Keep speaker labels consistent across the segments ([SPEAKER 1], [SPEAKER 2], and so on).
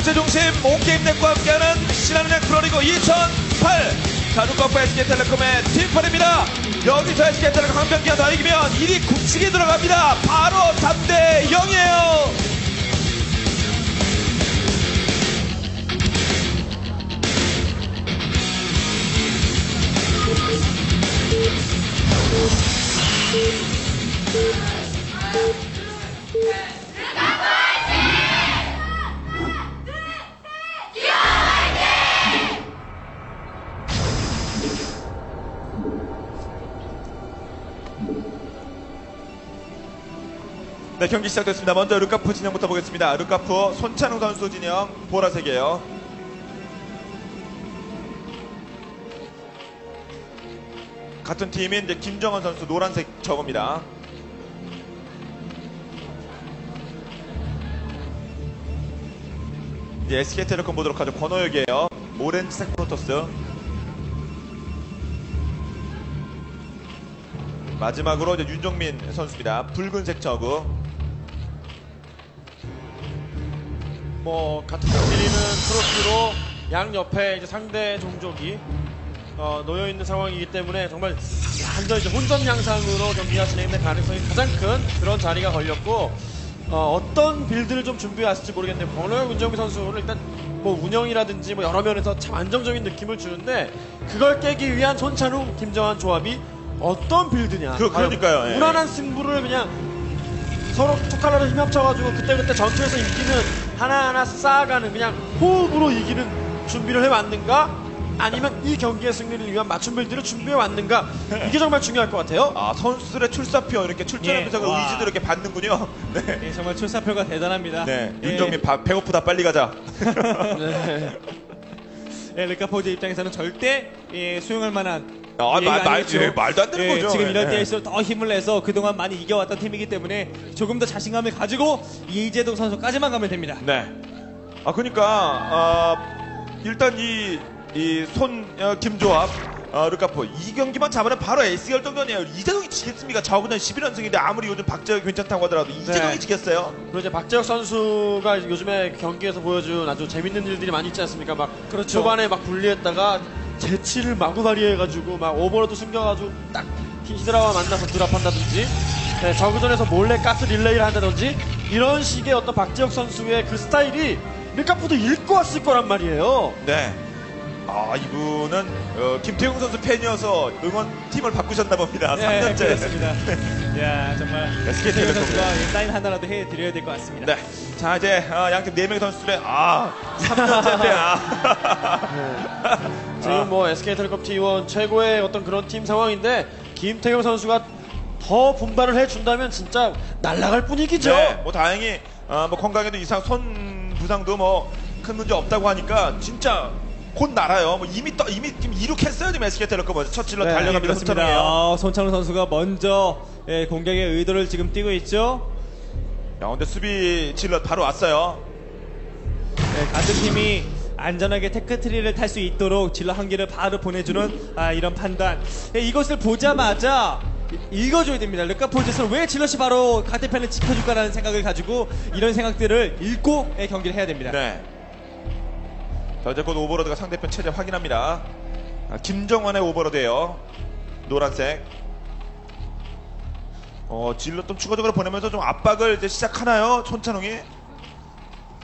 [SPEAKER 1] e스포츠 중심 온게임넷과 함께하는 신한은행 프로리그 2008 자주커프 SK텔레콤의 팀플입니다. 여기서 SK텔레콤 한 경기가 더 이기면 1위 굳히게 들어갑니다. 바로 3대 0이에요. 네, 경기 시작됐습니다. 먼저 르카프 진영부터 보겠습니다. 르카프 손찬웅 선수 진영 보라색이에요. 같은 팀인 이제 김정은 선수 노란색 저겁니다. 이제 SK텔레콤 보도록 하죠. 권호혁이에요. 오렌지색 프로토스. 마지막으로 이제 윤정민 선수입니다. 붉은색 저그.
[SPEAKER 2] 뭐 같은 경기리는 크로스로 양 옆에 이제 상대 종족이 어, 놓여 있는 상황이기 때문에 정말 완전 이제 혼전 양상으로 경기가 진행될 가능성이 가장 큰 그런 자리가 걸렸고 어, 떤 빌드를 좀 준비해 왔을지 모르겠는데 권호영 윤정미 선수는 일단 뭐 운영이라든지 뭐 여러 면에서 참 안정적인 느낌을 주는데 그걸 깨기 위한 손찬웅 김정환 조합이 어떤 빌드냐
[SPEAKER 1] 그- 그러니까요, 예.
[SPEAKER 2] 무난한 승부를 그냥 서로 촉칼라를 힘합쳐가지고 그때그때 전투에서 이기는 하나하나 쌓아가는 그냥 호흡으로 이기는 준비를 해왔는가? 아니면 이 경기의 승리를 위한 맞춤 빌드를 준비해 왔는가? 이게 정말 중요할 것 같아요.
[SPEAKER 1] 아, 선수들의 출사표 이렇게 출전하면서
[SPEAKER 3] 예,
[SPEAKER 1] 그
[SPEAKER 3] 와.
[SPEAKER 1] 의지도 이렇게 받는군요. 네.
[SPEAKER 3] 예, 정말 출사표가 대단합니다.
[SPEAKER 1] 네.
[SPEAKER 3] 예,
[SPEAKER 1] 윤정민 바- 배고프다 빨리 가자.
[SPEAKER 2] 네.
[SPEAKER 3] 예, 르카포즈 입장에서는 절대 예, 수용할 만한
[SPEAKER 1] 아, 말- 말-. 예, 말도 안 되는
[SPEAKER 3] 예,
[SPEAKER 1] 거죠.
[SPEAKER 3] 지금
[SPEAKER 1] 예.
[SPEAKER 3] 이럴 때일수록 더 힘을 내서 그동안 많이 이겨왔던 팀이기 때문에 조금 더 자신감을 가지고 이재동 선수까지만 가면 됩니다.
[SPEAKER 1] 네. 아, 그러니까 아, 일단 이 이 손 어, 김조합 어, 르카포 이 경기만 잡으면 바로 에이스 결정전이에요. 이재동이 지겠습니까? 저그전 11연승인데 아무리 요즘 박재혁 괜찮다고 하더라도 이재동이
[SPEAKER 2] 네.
[SPEAKER 1] 지겠어요.
[SPEAKER 2] 그리고 이제 박재혁 선수가 요즘에 경기에서 보여준 아주 재밌는 일들이 많이 있지 않습니까? 막
[SPEAKER 3] 그렇죠.
[SPEAKER 2] 초반에 막 분리했다가 재치를 마구 발휘해가지고 막 오버로드 숨겨가지고 딱 히드라와 만나서 drop한다든지 네, 저그전에서 몰래 가스 릴레이를 한다든지 이런 식의 어떤 박재혁 선수의 그 스타일이 르까프도 읽고 왔을 거란 말이에요.
[SPEAKER 1] 네. 아, 이분은 어, 김태용 선수 팬이어서 응원팀을 바꾸셨나 봅니다.
[SPEAKER 3] 네,
[SPEAKER 1] 3년째.
[SPEAKER 3] 그렇습니다. 야 정말
[SPEAKER 1] SK
[SPEAKER 3] 김태현
[SPEAKER 1] 텔레콤.
[SPEAKER 3] 선수가 예, 사인 하나라도 해드려야 될 것 같습니다.
[SPEAKER 1] 네. 자, 이제 어, 양팀 4명의 선수들의 아, 3년째인데 아.
[SPEAKER 2] 지금 뭐 SK텔레콤 T1 최고의 어떤 그런 팀 상황인데 김태경 선수가 더 분발을 해준다면 진짜 날아갈 분위기죠.
[SPEAKER 1] 네, 뭐 다행히 어, 뭐 건강에도 이상 손 부상도 뭐 큰 문제 없다고 하니까 진짜 곧 날아요. 뭐 이미 떠, 이미 지금 이륙했어요 지금 SK텔레콤 먼저 첫 질러
[SPEAKER 2] 네,
[SPEAKER 1] 달려갑니다.
[SPEAKER 3] 그렇습니다.
[SPEAKER 1] 손찬웅이에요.
[SPEAKER 3] 어, 손창훈 선수가 먼저 예, 공격의 의도를 지금 띄고 있죠.
[SPEAKER 1] 야, 근데 수비 질럿 바로 왔어요.
[SPEAKER 3] 예, 같은 팀이 안전하게 tech tree를 탈 수 있도록 질럿 한 개를 바로 보내주는 아, 이런 판단. 예, 이것을 보자마자 이- 읽어줘야 됩니다. 르까프 오즈에서는 왜 질럿이 바로 같은 편을 지켜줄까라는 생각을 가지고 이런 생각들을 읽고 예, 경기를 해야 됩니다.
[SPEAKER 1] 네. 자, 곧 오버로드가 상대편 체제 확인합니다. 아, 김정환의 오버로드예요. 노란색. 어, 질럿 좀 추가적으로 보내면서 좀 압박을 이제 시작하나요? 손찬웅이?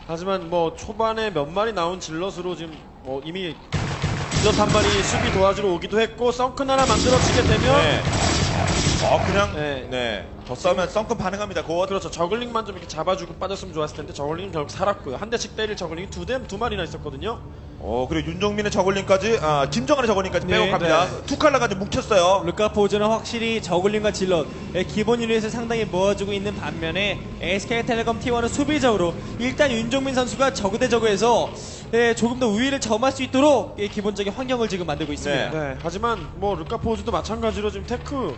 [SPEAKER 2] 하지만 뭐 초반에 몇 마리 나온 질럿으로 지금 뭐 이미 질럿 한 마리 수비 도와주러 오기도 했고 썬큰 하나 만들어지게 되면
[SPEAKER 1] 네. 어, 그냥
[SPEAKER 2] 네.
[SPEAKER 1] 네. 더 싸우면 썬큰 반응합니다. 곧.
[SPEAKER 2] 그렇죠. 저글링만 좀 이렇게 잡아주고 빠졌으면 좋았을 텐데 저글링은 결국 살았고요. 한 대씩 때릴 저글링이 두 대, 두 마리나 있었거든요.
[SPEAKER 1] 어, 그리고 윤정민의 저글링까지, 아, 김정환의 저글링까지
[SPEAKER 3] 네,
[SPEAKER 1] 빼고 갑니다.
[SPEAKER 2] 네.
[SPEAKER 1] 투 칼라가 좀 뭉쳤어요.
[SPEAKER 3] 르까프 오즈는 확실히 저글링과 질럿 의 기본 유닛을 상당히 모아주고 있는 반면에 SK텔레콤 T1은 수비적으로 일단 윤종민 선수가 저그 대 저그에서 예, 조금 더 우위를 점할 수 있도록 예, 기본적인 환경을 지금 만들고 있습니다.
[SPEAKER 1] 네.
[SPEAKER 2] 네. 하지만 뭐 르까프 오즈도 마찬가지로 지금 tech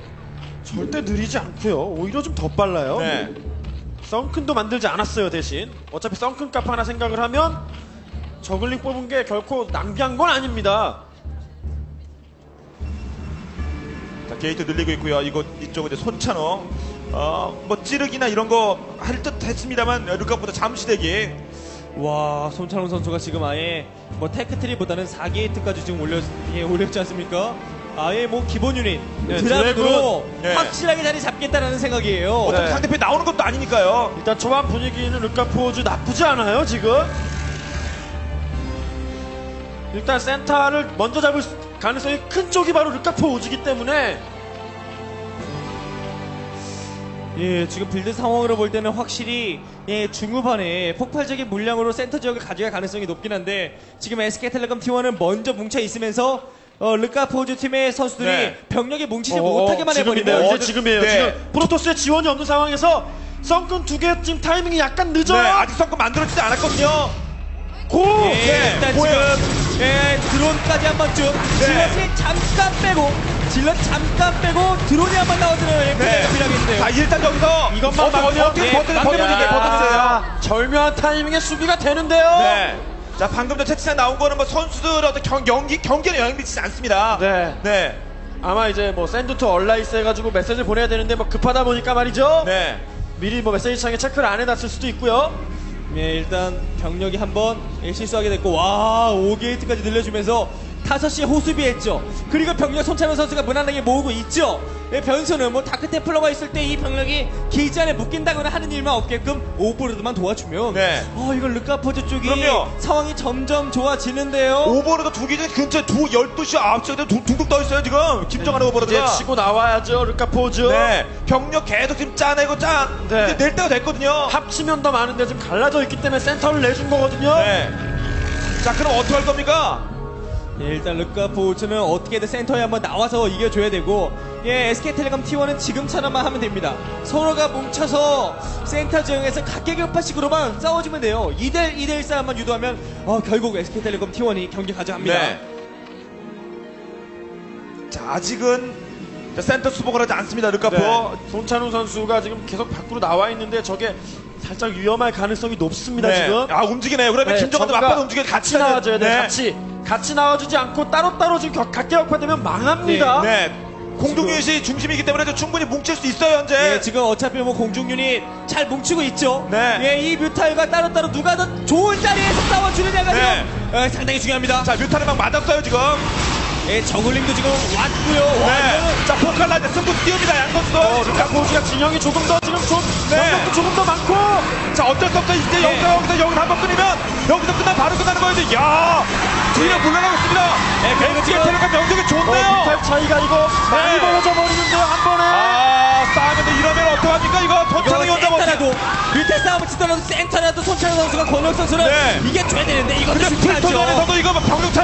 [SPEAKER 2] 절대 느리지 않고요. 오히려 좀 더 빨라요.
[SPEAKER 1] 네.
[SPEAKER 2] sunken도 만들지 않았어요 대신. 어차피 sunken 값 하나 생각을 하면 zergling 뽑은 게 결코 낭비한 건 아닙니다.
[SPEAKER 1] 자, 게이트 늘리고 있고요. 이거, 이쪽은 이제 손찬웅. 어, 뭐, 찌르기나 이런 거 할 듯 했습니다만, 르까프 오즈 잠시 대기.
[SPEAKER 3] 와 손찬웅 선수가 지금 아예 뭐 tech tree보다는 4gate까지 지금 올렸, 예, 올렸지 않습니까? 아예 뭐 기본 유닛
[SPEAKER 2] 네,
[SPEAKER 1] dragoon, 네.
[SPEAKER 3] 확실하게 자리 잡겠다라는 생각이에요.
[SPEAKER 1] 어차피
[SPEAKER 2] 네.
[SPEAKER 1] 상대편이 나오는 것도 아니니까요.
[SPEAKER 2] 일단 초반 분위기는 르까프 오즈 나쁘지 않아요 지금 일단 센터를 먼저 잡을 수- 가능성이 큰 쪽이 바로 르까프 오즈이기 때문에
[SPEAKER 3] 예, 지금 build 상황으로 볼 때는 확실히 예, 중후반에 폭발적인 물량으로 센터 지역을 가져갈 가능성이 높긴 한데 지금 SK텔레콤 T1은 먼저 뭉쳐 있으면서 어, 르까프 오즈 팀의 선수들이
[SPEAKER 1] 네.
[SPEAKER 3] 병력이 뭉치지
[SPEAKER 2] 어,
[SPEAKER 3] 못하게만
[SPEAKER 2] 지금인데요.
[SPEAKER 3] 해버리면
[SPEAKER 2] 이제 지금이에요.
[SPEAKER 1] 네.
[SPEAKER 2] 지금 프로토스의 지원이 없는 상황에서 sunken 두개 지금 타이밍이 약간 늦어요.
[SPEAKER 1] 네, 아직 sunken 만들어지지 않았거든요.
[SPEAKER 2] Go!
[SPEAKER 3] 예,
[SPEAKER 1] 네,
[SPEAKER 3] 일단
[SPEAKER 1] 보여요.
[SPEAKER 3] 지금 예, drone까지 한 번쯤
[SPEAKER 1] 네.
[SPEAKER 3] zealot이 잠깐 빼고 zealot 잠깐 빼고 drone이 한 번 나오는 예, 플레이가 필요하겠는데요.
[SPEAKER 1] 자, 일단 여기서
[SPEAKER 2] 이것만
[SPEAKER 1] 어,
[SPEAKER 2] 막으면
[SPEAKER 1] 어떻게
[SPEAKER 3] 예,
[SPEAKER 1] 버텨,
[SPEAKER 3] 야.
[SPEAKER 1] 버텼어요.
[SPEAKER 2] 아, 절묘한 타이밍에 수비가 되는데요.
[SPEAKER 1] 네. 자, 방금 전 채팅창 나온 거는 뭐 선수들의 어떤 경, 경기, 경기에 영향 미치지 않습니다.
[SPEAKER 2] 네.
[SPEAKER 1] 네.
[SPEAKER 2] 아마 이제 뭐 send to allies 해가지고 메시지를 보내야 되는데 뭐 급하다 보니까 말이죠.
[SPEAKER 1] 네.
[SPEAKER 2] 미리 뭐 메시지 창에 체크를 안 해놨을 수도 있고요.
[SPEAKER 3] 예, 일단 병력이 한번 예, 실수하게 됐고 와 5gate까지 늘려주면서 5시에 호수비했죠. 그리고 병력 손찬웅 선수가 무난하게 모으고 있죠. 예, 변수는 뭐 dark templar가 있을 때 이 병력이 기지 안에 묶인다거나 하는 일만 없게끔 overlord만 도와주면
[SPEAKER 1] 네.
[SPEAKER 3] 어 이거 르까프 오즈 쪽이
[SPEAKER 1] 그럼요.
[SPEAKER 3] 상황이 점점 좋아지는데요.
[SPEAKER 1] overlord 두 기준 근처에 두 12시, 9시에 둥둥 떠 있어요, 지금. 김정환
[SPEAKER 2] 이제
[SPEAKER 1] overlord가.
[SPEAKER 2] 치고 나와야죠, 르까프 오즈.
[SPEAKER 1] 네. 병력 계속 지금 짜내고 짠.
[SPEAKER 2] 네.
[SPEAKER 1] 이제 낼 때가 됐거든요.
[SPEAKER 2] 합치면 더 많은데 지금 갈라져 있기 때문에 센터를 내준 거거든요.
[SPEAKER 1] 네. 자, 그럼 어떻게 할 겁니까?
[SPEAKER 3] 예, 일단 르카포즈는 어떻게든 센터에 한번 나와서 이겨줘야 되고 예, SK텔레콤 T1은 지금처럼만 하면 됩니다. 서로가 뭉쳐서 센터 지형에서 각계격파식으로만 싸워주면 돼요. 2대 2대1 싸움만 유도하면 어, 결국 SK텔레콤 T1이 경기 가져갑니다.
[SPEAKER 1] 네. 자, 아직은 자, 센터 수복을 하지 않습니다, 르카포.
[SPEAKER 2] 네. 손찬우 선수가 지금 계속 밖으로 나와 있는데 저게 살짝 위험할 가능성이 높습니다,
[SPEAKER 1] 네.
[SPEAKER 2] 지금.
[SPEAKER 1] 아, 움직이네요. 그러면
[SPEAKER 2] 네,
[SPEAKER 1] 김정환도
[SPEAKER 2] 저기가
[SPEAKER 1] 맞바로 움직여
[SPEAKER 2] 같이 나와줘야 돼,
[SPEAKER 1] 네.
[SPEAKER 2] 같이. 같이 나와주지 않고 따로따로 지금 격- 각계격파되면 망합니다.
[SPEAKER 1] 네. 공중유닛이 중심이기 때문에 충분히 뭉칠 수 있어요, 현재.
[SPEAKER 3] 예, 지금 어차피 뭐 공중 유닛 잘 뭉치고 있죠.
[SPEAKER 1] 네.
[SPEAKER 3] 예, 이 mutal과 따로따로 누가 더 좋은 자리에서 싸워주느냐가
[SPEAKER 1] 네.
[SPEAKER 3] 지금 어, 상당히 중요합니다.
[SPEAKER 1] 자, muta를 막 맞았어요, 지금.
[SPEAKER 3] 예, zergling도 지금 왔고요. 와,
[SPEAKER 1] 네.
[SPEAKER 3] 이거는
[SPEAKER 1] 자, 포칼라이트 승부 띄웁니다, 양선수.
[SPEAKER 2] 어, 르까프 오즈가 진영이 조금 더 지금 좀,
[SPEAKER 1] 네.
[SPEAKER 2] 병력도 조금 더 많고.
[SPEAKER 1] 자, 어쩔 수 없어. 이제
[SPEAKER 3] 네.
[SPEAKER 1] 여기서, 여기서, 여기서 한번 끊으면, 여기서 끝나면 바로 끝나는 거예요. 야 뒤로 물러나고 있습니다.
[SPEAKER 3] 네, 그리고
[SPEAKER 1] 지금 명중이
[SPEAKER 2] 어,
[SPEAKER 1] 좋네요.
[SPEAKER 2] 뮤탈 차이가 이거 많이
[SPEAKER 1] 네.
[SPEAKER 2] 벌어져 버리는데요, 한 번에.
[SPEAKER 1] 아, 싸움인데 이러면 어떡합니까? 이거 도창이 혼자 버티
[SPEAKER 3] 센터라도 밑에 싸움을 치더라도 센터라도 손찬호 선수가 권혁 선수는
[SPEAKER 1] 네.
[SPEAKER 3] 이게 줘야 되는데 이것도
[SPEAKER 1] 근데
[SPEAKER 3] 쉽지 않죠.
[SPEAKER 1] 풀토전에서도 이거 막 병력 차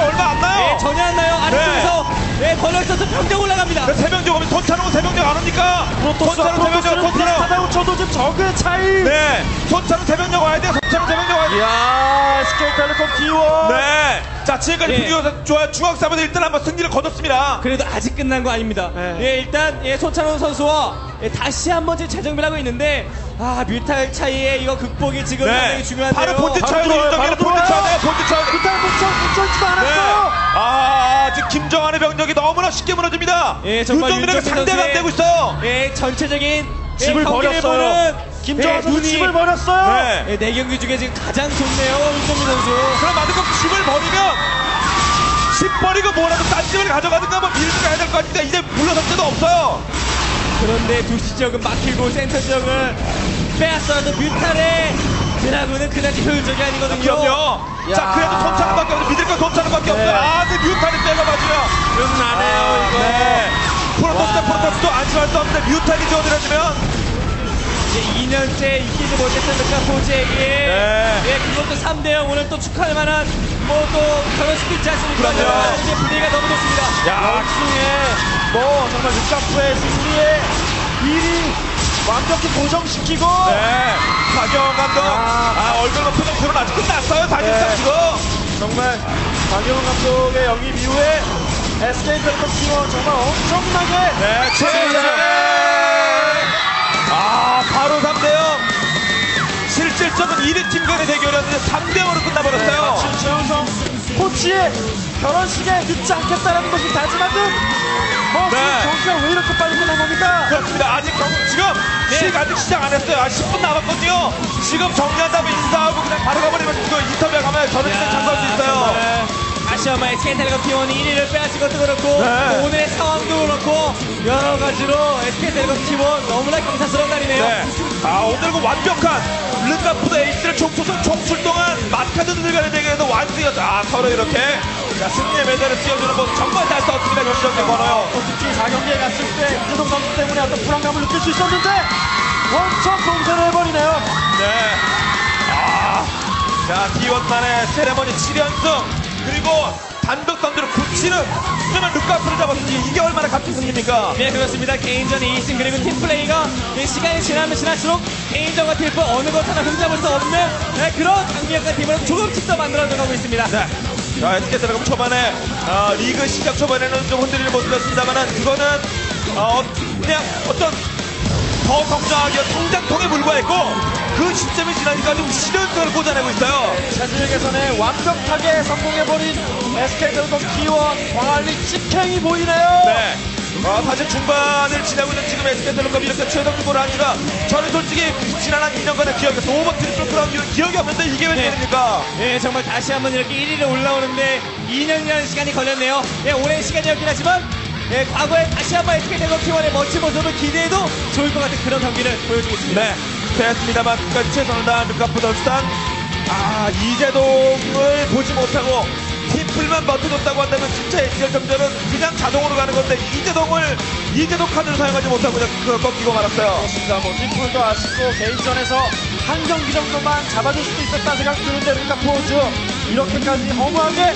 [SPEAKER 3] 선수 평정 올라갑니다.
[SPEAKER 1] 세명적 오면 손차는 세명적 안 옵니까? 손차는 세명적, 손차는.
[SPEAKER 2] 쳐도 지금 적의 차이.
[SPEAKER 1] 네. 손차는 세명적 와야 돼요. 손차는 세명적 와야 돼요.
[SPEAKER 2] 이야, SK텔레콤 T1.
[SPEAKER 1] 네. 자, 지금까지
[SPEAKER 3] 예.
[SPEAKER 1] 분위기가 좋아요. 중앙싸움에서 일단 한번 승리를 거뒀습니다.
[SPEAKER 3] 그래도 아직 끝난 거 아닙니다.
[SPEAKER 2] 네.
[SPEAKER 3] 예, 일단 예, 손찬호 선수와 예, 다시 한번 지금 재정비를 하고 있는데 아 뮤탈 차이에 이거 극복이 지금 상당히 중요한데요.
[SPEAKER 1] 네. 바로
[SPEAKER 2] 바로
[SPEAKER 1] 차이로 인정해요.
[SPEAKER 2] 바로
[SPEAKER 1] 본드
[SPEAKER 2] 들어와요.
[SPEAKER 1] 차이.
[SPEAKER 2] 뮤탈 붙여, 붙여있지도
[SPEAKER 1] 네.
[SPEAKER 2] 않았어요.
[SPEAKER 1] 아, 지금 김정한의 병력이 너무나 쉽게 무너집니다.
[SPEAKER 3] 예, 정말
[SPEAKER 1] 윤정민에게
[SPEAKER 3] 윤정민
[SPEAKER 1] 상대가 안 되고 있어요.
[SPEAKER 3] 예, 전체적인 예,
[SPEAKER 2] 집을
[SPEAKER 3] 경기를
[SPEAKER 2] 버렸어요. 김정환
[SPEAKER 3] 예,
[SPEAKER 2] 선수
[SPEAKER 3] 눈이
[SPEAKER 2] 집을 버렸어요.
[SPEAKER 1] 네.
[SPEAKER 3] 예, 네 경기 중에 지금 가장 좋네요, 윤종민 선수.
[SPEAKER 1] 그럼 거 집을 버리면 집 버리고 뭐라도 딴 집을 가져가든가 뭐 밀든가 해야 될거 아닙니까? 이제 물러설 데도 없어요.
[SPEAKER 3] 그런데 두시 지역은 막히고 센터 지역은 빼앗더라도 mutal에 dragoon은 그다지 효율적이 아니거든요.
[SPEAKER 1] 그럼요. 자,
[SPEAKER 2] 야.
[SPEAKER 1] 그래도 손찬웅밖에 없어. 믿을 건 손찬웅밖에 없어.
[SPEAKER 2] 네.
[SPEAKER 1] 아, 근데 mutal이 빼가 맞으면.
[SPEAKER 2] 끝나네요, 이거.
[SPEAKER 1] 네. 프로토스 대 프로토스도 안심할 수 없는데 mutal이 지어드려주면.
[SPEAKER 3] 이제 2년째 이기지 못했던 르카포즈에게
[SPEAKER 1] 네.
[SPEAKER 3] 예, 그것도 3대0 오늘 또 축하할 만한 뭐또 그럴 수도 있지 않습니까?
[SPEAKER 1] 그럼요.
[SPEAKER 3] 여러분, 이제 분위기가 너무 좋습니다.
[SPEAKER 1] 야,
[SPEAKER 2] 역승에 뭐 정말 육각부의 승리에 1위 완벽히 고정시키고
[SPEAKER 1] 네. 박영 감독.
[SPEAKER 2] 아.
[SPEAKER 1] 아, 얼굴과 표정 드러나 아직 끝났어요. 사실상
[SPEAKER 2] 네.
[SPEAKER 1] 지금.
[SPEAKER 2] 정말 박영훈 감독의 영입 이후에 SK텔레콤 T1 정말 엄청나게
[SPEAKER 1] 네, 최재. 아, 바로 3대0. 실질적인 1위 팀 간의 대결이었는데 3대0으로 끝나버렸어요.
[SPEAKER 2] 지금 최원성 코치 없이 결혼식에 늦지 않겠다라는 것이 다짐하듯 뭐
[SPEAKER 1] 네.
[SPEAKER 2] 지금 경기가 왜 이렇게 빨리 끝난 겁니까?
[SPEAKER 1] 그렇습니다. 아직 경, 지금 식 아직 시작 안 했어요. 아, 10분 남았거든요. 지금 정리한 다음에 인사하고 그냥 바로 가버리면 이거 인터뷰 가면 저는 그냥 참가할 수 있어요.
[SPEAKER 3] 정말 다시 한번 SK텔레콤 T1이 1위를 빼앗은 것도 그렇고
[SPEAKER 1] 네.
[SPEAKER 3] 또 오늘의 상황도 그렇고 여러 가지로 SK텔레콤 T1 너무나 경사스러운 날이네요.
[SPEAKER 1] 네. 아, 오늘 그 완벽한 르까프 오즈 에이스를 총투선 총출동한 마카드 들 간의 대결에서 완승이었죠. 아, 서로 이렇게 자, 승리의 메달을 띄워주는 모습 정말 잘 싸웠습니다. 경기장의 번호요.
[SPEAKER 2] 특히 4경기에 갔을 때 이재동 선수 때문에 어떤 불안감을 느낄 수 있었는데 원천 봉쇄를 해버리네요.
[SPEAKER 1] 네. 아, 자, T1만의 세레머니 7연승 그리고 단독 선두를 굳히는 그러면 르카푸를 잡았으니 이게 얼마나 값진 승리입니까?
[SPEAKER 3] 네 그렇습니다 개인전 2승 그리고 팀플레이가 이 시간이 지나면 지날수록 개인전과 팀플 어느 것 하나 흠잡을 수 없는 네, 그런 강력한 팀으로 조금씩 더 만들어져 가고 있습니다
[SPEAKER 1] 네. 자, SK텔레콤 초반에 어, 리그 시작 초반에는 좀 흔들리는 모습이었습니다만은 그거는 어, 그냥 어떤 더 성장하기 위한 성장통에 불과했고 그 시점이 지나니까 좀 실현성을 꽂아내고 있어요.
[SPEAKER 2] 개선에 완벽하게 성공해버린 SK텔레콤 T1 광안리 직행이 보이네요.
[SPEAKER 1] 네. 어, 사실 중반을 지나고 있는 지금 SK텔레콤 이렇게 최종 규모를 하니까 저는 솔직히 지난 한 2년간의 기억에서 over triple crown 기억이 없는데 이게 웬일입니까?
[SPEAKER 3] 네 정말 다시 한번 이렇게 1위를 올라오는데 2년이라는 시간이 걸렸네요 네 오랜 시간이었긴 하지만 네, 과거에 다시 한번 SK텔레콤 T1의 멋진 모습을 기대해도 좋을 것 같은 그런 경기를 보여주겠습니다
[SPEAKER 1] 네, 됐습니다만 끝까지 최선을 다한 르카프 선수단 아 이재동을 보지 못하고 팀플만 버텨줬다고 한다면 진짜 SK점전은 그냥 자동으로 가는 건데 이재동을 이재동 카드를 사용하지 못하고 그냥 그 꺾이고 말았어요.
[SPEAKER 2] 그렇습니다. 뭐 팀플도 아쉽고 개인전에서 한 경기 정도만 잡아줄 수도 있었다는 생각이 드는데 그러니까 포즈 이렇게까지 허무하게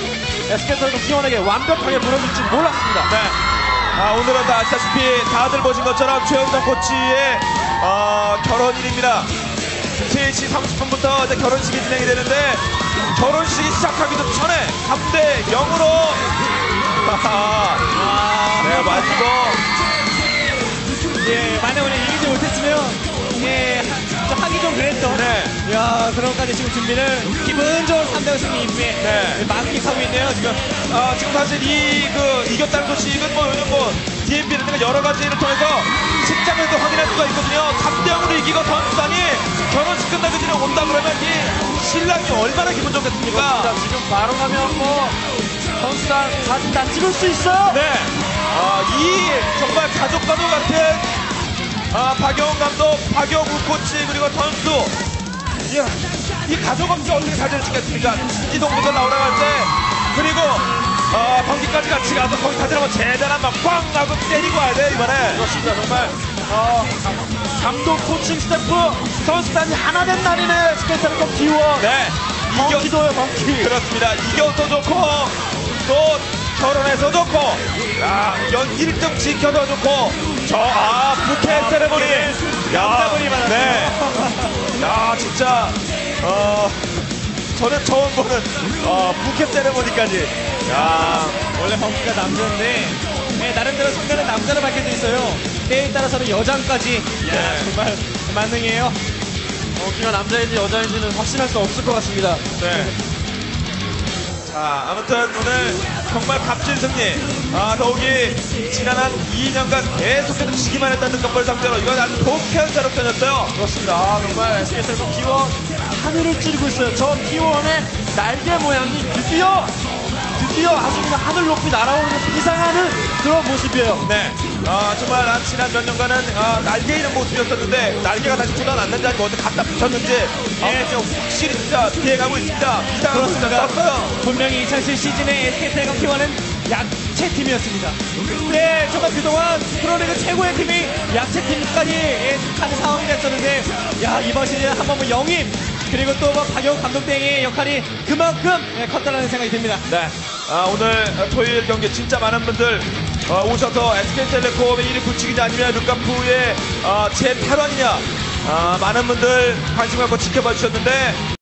[SPEAKER 2] SK텔레콤 T1에게 완벽하게 무너질 줄 몰랐습니다.
[SPEAKER 1] 네. 아, 오늘은 다 아시다시피 다들 보신 것처럼 최영정 코치의 어, 결혼일입니다. 3시 30분부터 이제 결혼식이 진행이 되는데 결혼식이 시작하기도 전에 3대 0으로 네, 맞고
[SPEAKER 3] 예, 만약 오늘 야 그런까지 지금 준비를 기분 좋은 3대 승리 이후에
[SPEAKER 1] 네.
[SPEAKER 3] 만끽하고 있네요 지금
[SPEAKER 1] 아, 지금 사실 이, 그, 이겼다는 소식은 뭐, 요즘 뭐, DMB를 통해 여러 가지를 통해서 식장에도 확인할 수가 있거든요. 3대0으로 이기고 선수단이 결혼식 끝나기 전에 온다 그러면 이 신랑이 얼마나 기분
[SPEAKER 2] 자,
[SPEAKER 1] 좋겠습니까?
[SPEAKER 2] 지금 바로 가면 뭐 선수단 사진 다 찍을 수 있어요.
[SPEAKER 1] 네. 아, 이 정말 가족과도 같은 아, 박영훈 감독, 박영훈 코치, 그리고 선수. 이, 이 가족 없이 어떻게 사진을 찍겠습니까? 이동부터 나오라고 할 때, 그리고, 어, 경기까지 같이 가서 거기 사진 한번 제대로 한번 꽝 하고 때리고 와야 돼, 이번에.
[SPEAKER 2] 그렇습니다. 정말 어, 감독 코칭 스태프 선수단이 하나 된 날이네 SK텔레콤 T1.
[SPEAKER 1] 네. 이겨,
[SPEAKER 2] 덩키도요 덩키.
[SPEAKER 1] 그렇습니다. 이겨도 좋고, 또 결혼해서 좋고, 아, 연 1등 지켜서 좋고, 저, 아, 부캐 세레모니.
[SPEAKER 3] 받았어요.
[SPEAKER 1] 네. 야, 진짜, 어, 저는 처음 보는, 어, 부캐 세레모니까지. 야,
[SPEAKER 3] 원래 벙크가 남자인데 예, 나름대로 성별은 남자로 밝혀져 있어요 때에 따라서는 여장까지
[SPEAKER 1] 예.
[SPEAKER 3] 야, 정말 만능이에요
[SPEAKER 2] 덩키가 남자인지 여자인지는 확신할 수 없을 것 같습니다.
[SPEAKER 1] 네. 자, 아무튼 오늘 정말 값진 승리. 아, 더욱이 지난 한 2년간 계속해서 지기만 했다는 것벌 상대로 이건 아주 독해한 자력전이었어요.
[SPEAKER 2] 그렇습니다. 아, 정말 SK텔레콤 T1 하늘을 찌르고 있어요. 저 T1의 날개 모양이 드디어 드디어 아주 그냥 하늘 높이 날아오는 비상하는 그런 모습이에요.
[SPEAKER 1] 네. 아, 정말 한 지난 몇 년간은 아, 날개 있는 모습이었었는데 날개가 다시 돋아났는지 아니면 어디 갖다 붙였는지 예, 지금 확실히 진짜 피해가고 있습니다. 이상한 모습
[SPEAKER 3] 그렇습니다.
[SPEAKER 1] 떴어요.
[SPEAKER 3] 분명히 2007 시즌에 SK텔레콤 T1은 약체 팀이었습니다. 근데 정말 그동안 프로리그 최고의 팀이 약체 팀까지 예, 가는 상황이 됐었는데 야 이번 시즌 한 번은 영입 그리고 또뭐 박영 감독 등의 역할이 그만큼 예, 컸다는 생각이 듭니다.
[SPEAKER 1] 네. 아, 오늘 토요일 경기 진짜 많은 분들 어, 오셔서 SK텔레콤의 1위 붙이기냐 아니면 루카프의 어, 제 8원이냐 아, 많은 분들 관심 갖고 지켜봐 주셨는데